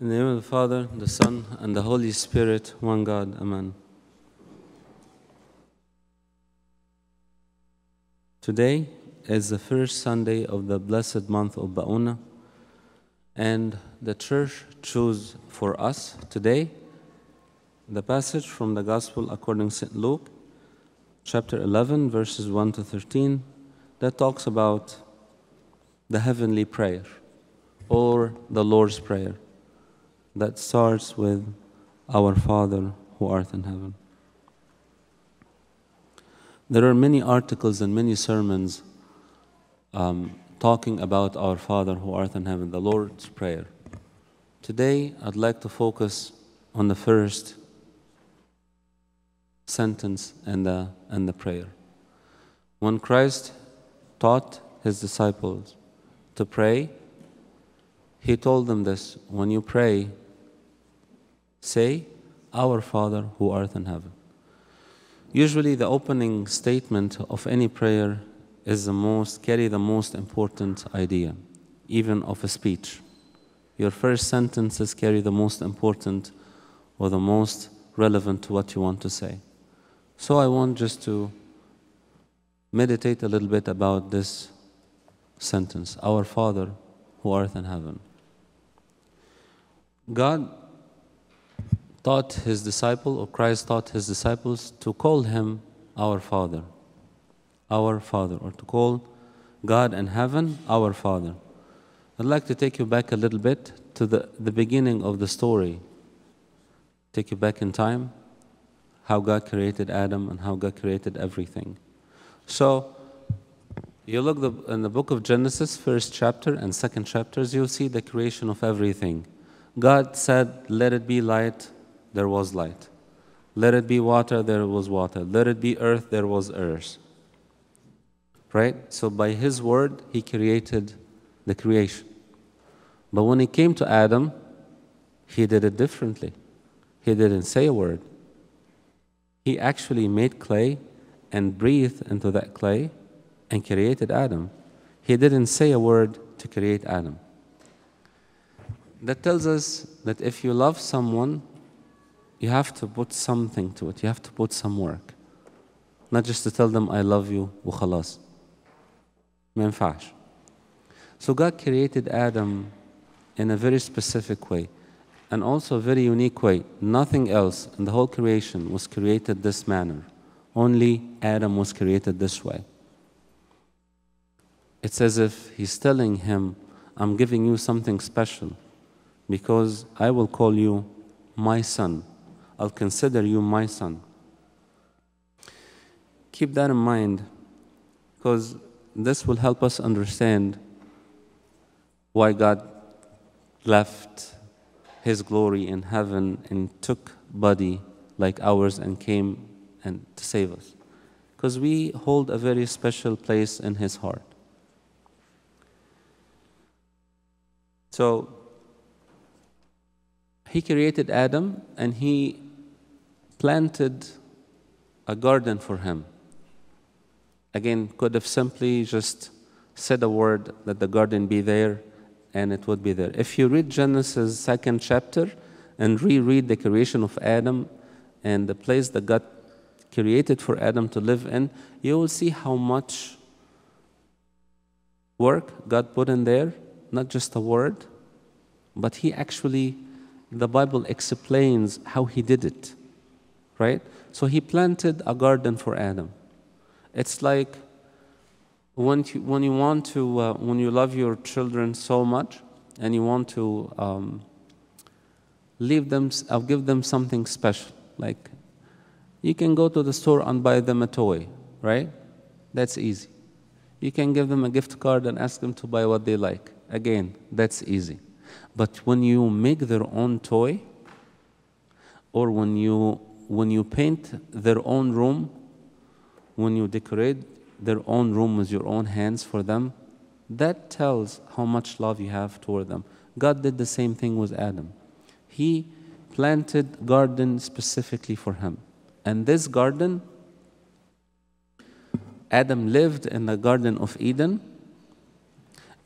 In the name of the Father, the Son, and the Holy Spirit, one God. Amen. Today is the first Sunday of the blessed month of Ba'una, and the church chose for us today the passage from the Gospel according to St. Luke, chapter 11, verses 1 to 13, that talks about the heavenly prayer or the Lord's Prayer that starts with Our Father who art in heaven. There are many articles and many sermons um, talking about Our Father who art in heaven, the Lord's Prayer. Today, I'd like to focus on the first sentence and the, and the prayer. When Christ taught his disciples to pray, he told them this when you pray, say, Our Father who art in heaven. Usually, the opening statement of any prayer is the most, carry the most important idea, even of a speech. Your first sentences carry the most important or the most relevant to what you want to say. So, I want just to meditate a little bit about this sentence Our Father who art in heaven. God taught his disciple, or Christ taught his disciples, to call him our Father. Our Father, or to call God in heaven our Father. I'd like to take you back a little bit to the, the beginning of the story. Take you back in time, how God created Adam and how God created everything. So, you look the, in the book of Genesis, first chapter and second chapters, you'll see the creation of everything. God said, Let it be light, there was light. Let it be water, there was water. Let it be earth, there was earth. Right? So by His word, He created the creation. But when he came to Adam, He did it differently. He didn't say a word. He actually made clay and breathed into that clay and created Adam. He didn't say a word to create Adam. That tells us that if you love someone, you have to put something to it. You have to put some work. Not just to tell them, I love you, وخلاص. ما ينفعش. So God created Adam in a very specific way and also a very unique way. Nothing else in the whole creation was created this manner. Only Adam was created this way. It's as if he's telling him, I'm giving you something special because I will call you my son. I'll consider you my son. Keep that in mind because this will help us understand why God left his glory in heaven and took body like ours and came and to save us because we hold a very special place in his heart so he created Adam and he planted a garden for him. Again, could have simply just said a word that the garden be there and it would be there. If you read Genesis second chapter and reread the creation of Adam and the place that God created for Adam to live in, you will see how much work God put in there, not just a word, but He actually the Bible explains how he did it, right? So he planted a garden for Adam. It's like when you, when you want to, uh, when you love your children so much and you want to um, leave them, I'll give them something special. Like you can go to the store and buy them a toy, right? That's easy. You can give them a gift card and ask them to buy what they like. Again, that's easy. But when you make their own toy, or when you when you paint their own room, when you decorate their own room with your own hands for them, that tells how much love you have toward them. God did the same thing with Adam. He planted garden specifically for him. And this garden, Adam lived in the Garden of Eden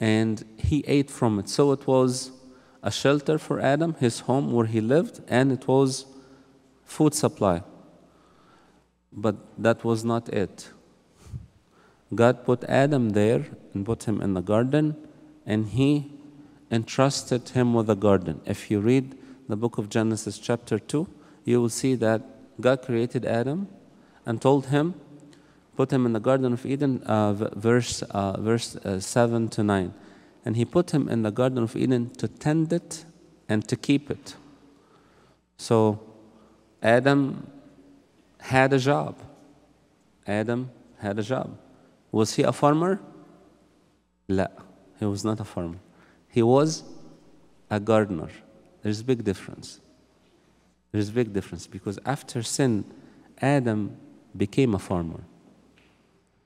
and he ate from it. So it was a shelter for Adam, his home where he lived, and it was food supply. But that was not it. God put Adam there and put him in the garden, and he entrusted him with the garden. If you read the book of Genesis, chapter 2, you will see that God created Adam and told him, put him in the Garden of Eden, uh, verse, uh, verse uh, 7 to 9. And he put him in the Garden of Eden to tend it and to keep it. So Adam had a job. Adam had a job. Was he a farmer? لا, he was not a farmer. He was a gardener. There's a big difference. There's a big difference because after sin, Adam became a farmer.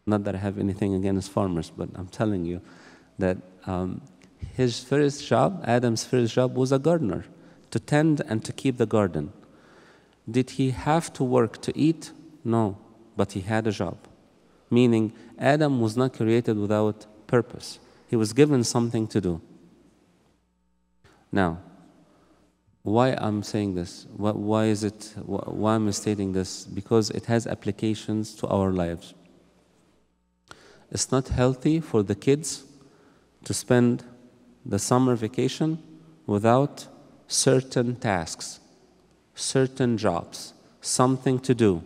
Not that I have anything against farmers, but I'm telling you that um, his first job, Adam's first job, was a gardener, to tend and to keep the garden. Did he have to work to eat? No, but he had a job. Meaning, Adam was not created without purpose, he was given something to do. Now, why I'm saying this? Why is it? Why am I stating this? Because it has applications to our lives. It's not healthy for the kids to spend the summer vacation without certain tasks, certain jobs, something to do.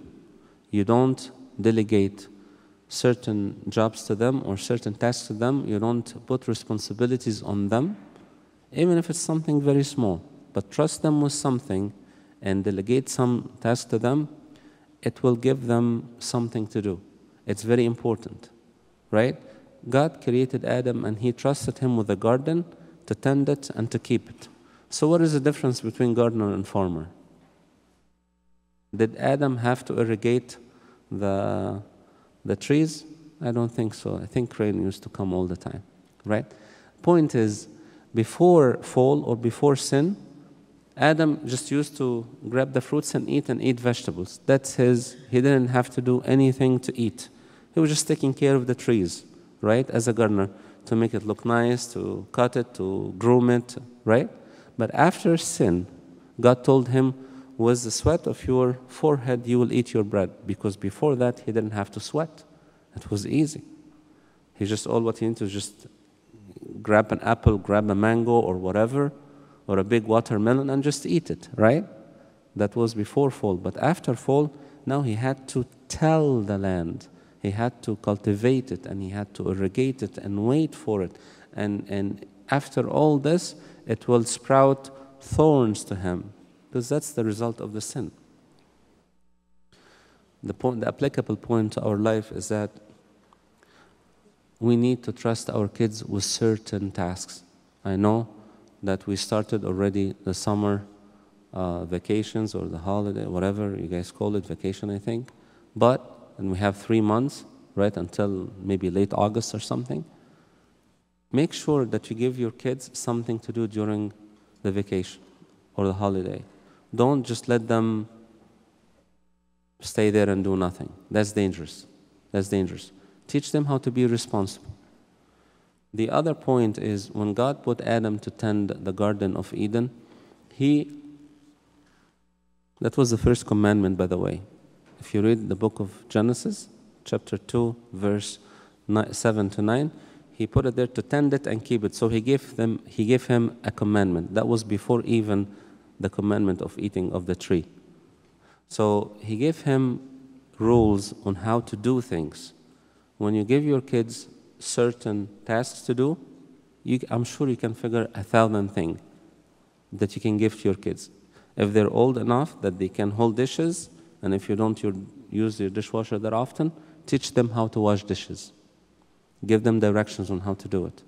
You don't delegate certain jobs to them or certain tasks to them. You don't put responsibilities on them, even if it's something very small. But trust them with something and delegate some task to them, it will give them something to do. It's very important right? God created Adam and he trusted him with a garden to tend it and to keep it. So, what is the difference between gardener and farmer? Did Adam have to irrigate the, the trees? I don't think so. I think rain used to come all the time, right? Point is, before fall or before sin, Adam just used to grab the fruits and eat and eat vegetables. That's his, he didn't have to do anything to eat. He was just taking care of the trees, right, as a gardener, to make it look nice, to cut it, to groom it, right? But after sin, God told him, With the sweat of your forehead you will eat your bread. Because before that, he didn't have to sweat. It was easy. He just, all what he needed to just grab an apple, grab a mango, or whatever, or a big watermelon, and just eat it, right? That was before fall. But after fall, now he had to tell the land he had to cultivate it and he had to irrigate it and wait for it. And, and after all this, it will sprout thorns to him because that's the result of the sin. The, point, the applicable point to our life is that we need to trust our kids with certain tasks. I know that we started already the summer uh, vacations or the holiday, whatever you guys call it, vacation, I think. But and we have three months, right, until maybe late August or something, make sure that you give your kids something to do during the vacation or the holiday. Don't just let them stay there and do nothing. That's dangerous. That's dangerous. Teach them how to be responsible. The other point is when God put Adam to tend the Garden of Eden, he, that was the first commandment, by the way. If you read the book of Genesis, chapter 2, verse 7 to 9, he put it there to tend it and keep it. So he gave, them, he gave him a commandment. That was before even the commandment of eating of the tree. So he gave him rules on how to do things. When you give your kids certain tasks to do, you, I'm sure you can figure a thousand things that you can give to your kids. If they're old enough that they can hold dishes, and if you don't use your dishwasher that often, teach them how to wash dishes. Give them directions on how to do it.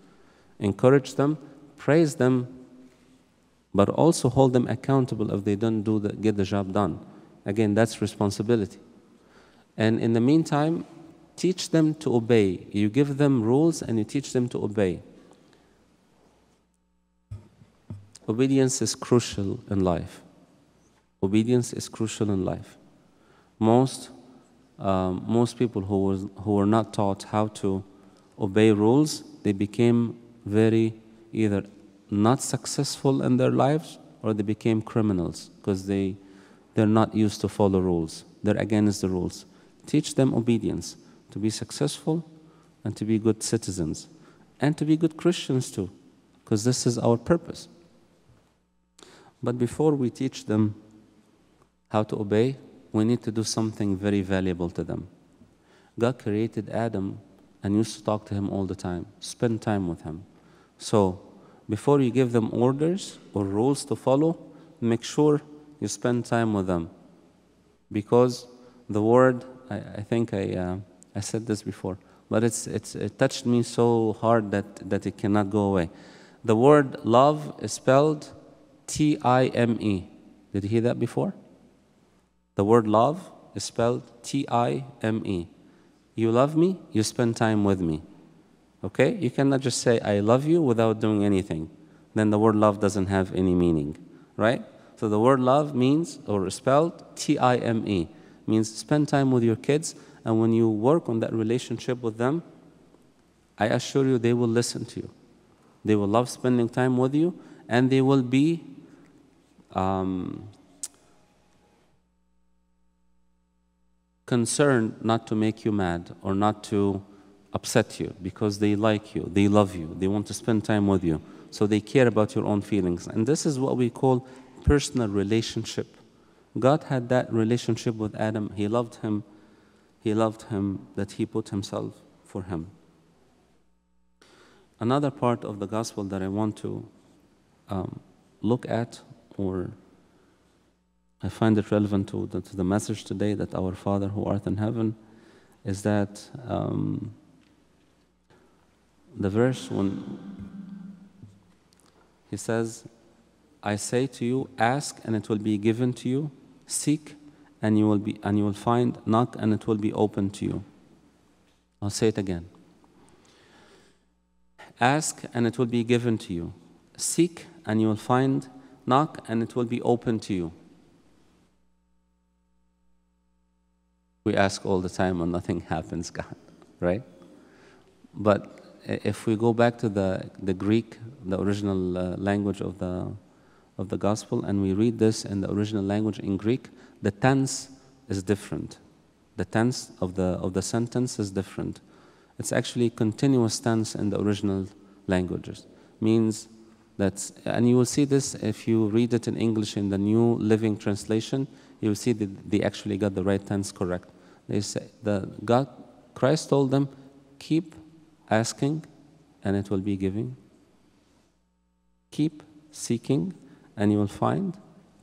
Encourage them, praise them, but also hold them accountable if they don't do the, get the job done. Again, that's responsibility. And in the meantime, teach them to obey. You give them rules and you teach them to obey. Obedience is crucial in life. Obedience is crucial in life most, um, most people who, was, who were not taught how to obey rules, they became very either not successful in their lives or they became criminals because they, they're not used to follow rules. They're against the rules. Teach them obedience to be successful and to be good citizens and to be good Christians too, because this is our purpose. But before we teach them how to obey, we need to do something very valuable to them. God created Adam and used to talk to him all the time, spend time with him. So, before you give them orders or rules to follow, make sure you spend time with them. Because the word, I, I think I, uh, I said this before, but it's, it's, it touched me so hard that, that it cannot go away. The word love is spelled T I M E. Did you hear that before? The word love is spelled T I M E. You love me, you spend time with me. Okay? You cannot just say, I love you without doing anything. Then the word love doesn't have any meaning, right? So the word love means, or spelled T I M E, means spend time with your kids, and when you work on that relationship with them, I assure you they will listen to you. They will love spending time with you, and they will be um, concerned not to make you mad or not to upset you because they like you, they love you, they want to spend time with you. So they care about your own feelings. And this is what we call personal relationship. God had that relationship with Adam. He loved him. He loved him that he put himself for him. Another part of the gospel that I want to um, look at, or I find it relevant to the, to the message today that our Father who art in heaven, is that um, the verse when he says, I say to you, ask and it will be given to you, seek and you will be and you will find, knock and it will be open to you. I'll say it again. Ask and it will be given to you. Seek and you will find, knock and it will be open to you. We ask all the time and nothing happens, God, right? But if we go back to the, the Greek, the original uh, language of the, of the gospel, and we read this in the original language in Greek, the tense is different. The tense of the, of the sentence is different. It's actually continuous tense in the original languages. Means that, and you will see this if you read it in English in the New Living Translation, you will see that they actually got the right tense correct. They say, the God, Christ told them, keep asking and it will be given. Keep seeking and you will find.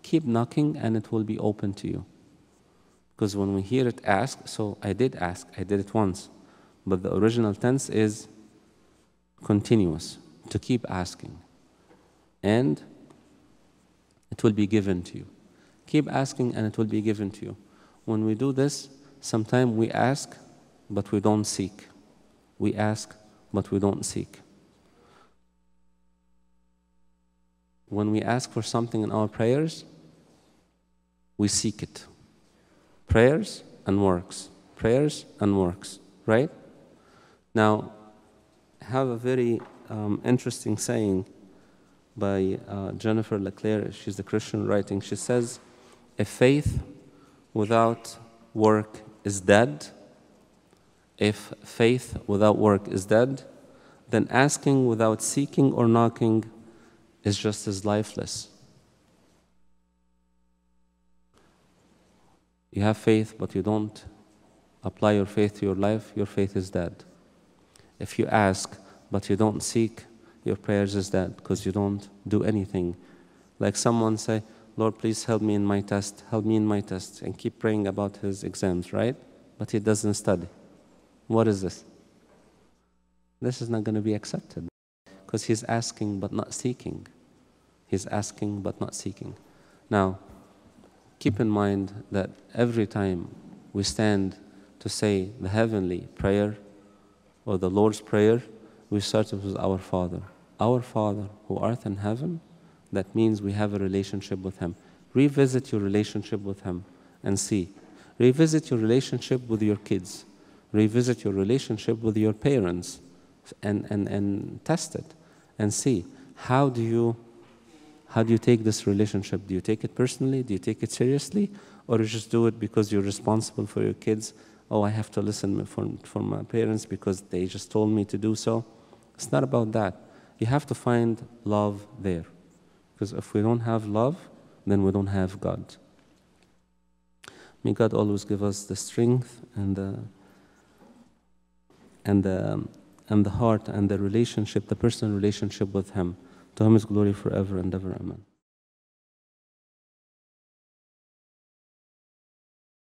Keep knocking and it will be open to you. Because when we hear it ask, so I did ask, I did it once. But the original tense is continuous, to keep asking. And it will be given to you. Keep asking and it will be given to you. When we do this, sometimes we ask, but we don't seek. We ask, but we don't seek. When we ask for something in our prayers, we seek it. Prayers and works. Prayers and works, right? Now, I have a very um, interesting saying by uh, Jennifer LeClaire. She's a Christian writing. She says, A faith without work is dead if faith without work is dead, then asking without seeking or knocking is just as lifeless. You have faith, but you don't apply your faith to your life, your faith is dead. If you ask, but you don't seek, your prayers is dead because you don't do anything. Like someone say, Lord, please help me in my test, help me in my test, and keep praying about his exams, right? But he doesn't study. What is this? This is not going to be accepted because he's asking but not seeking. He's asking but not seeking. Now, keep in mind that every time we stand to say the heavenly prayer or the Lord's Prayer, we start with our Father. Our Father who art in heaven, that means we have a relationship with Him. Revisit your relationship with Him and see. Revisit your relationship with your kids revisit your relationship with your parents and, and, and test it and see how do you how do you take this relationship? Do you take it personally? Do you take it seriously? Or you just do it because you're responsible for your kids? Oh, I have to listen for, for my parents because they just told me to do so. It's not about that. You have to find love there. Because if we don't have love, then we don't have God. May God always give us the strength and the and the and the heart and the relationship, the personal relationship with Him. To Him is glory forever and ever. Amen.